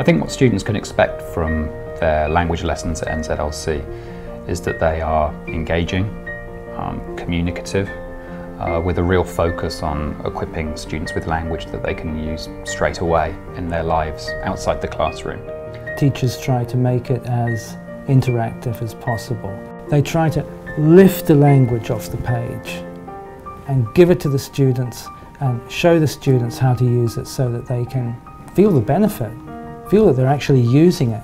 I think what students can expect from their language lessons at NZLC is that they are engaging, um, communicative, uh, with a real focus on equipping students with language that they can use straight away in their lives outside the classroom. Teachers try to make it as interactive as possible. They try to lift the language off the page and give it to the students and show the students how to use it so that they can feel the benefit feel that they're actually using it.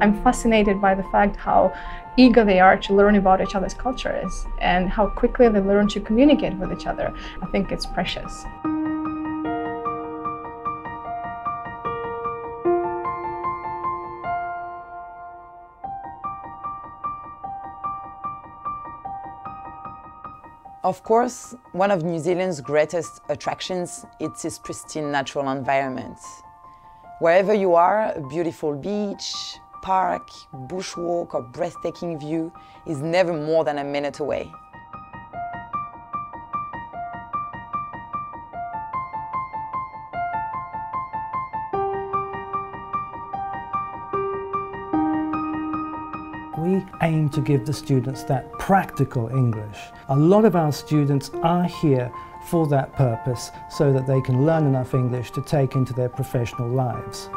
I'm fascinated by the fact how eager they are to learn about each other's cultures and how quickly they learn to communicate with each other. I think it's precious. Of course, one of New Zealand's greatest attractions is its pristine natural environment. Wherever you are, a beautiful beach, park, bushwalk or breathtaking view is never more than a minute away. We aim to give the students that practical English. A lot of our students are here for that purpose so that they can learn enough English to take into their professional lives.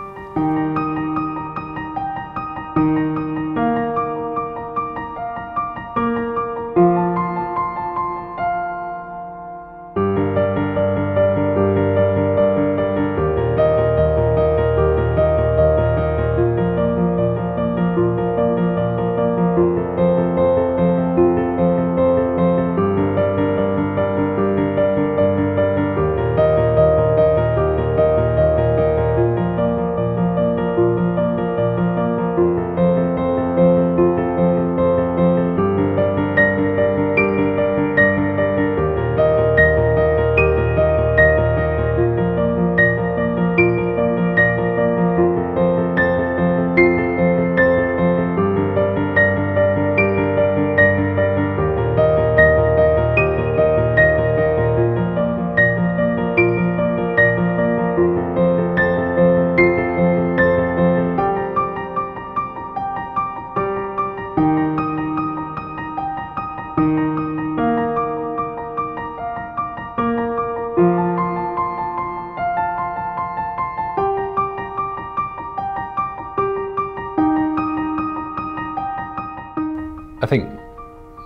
Think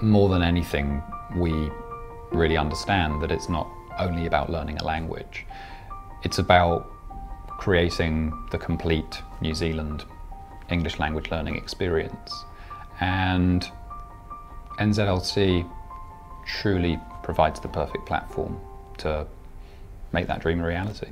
more than anything, we really understand that it's not only about learning a language. It's about creating the complete New Zealand English language learning experience. And NZLC truly provides the perfect platform to make that dream a reality.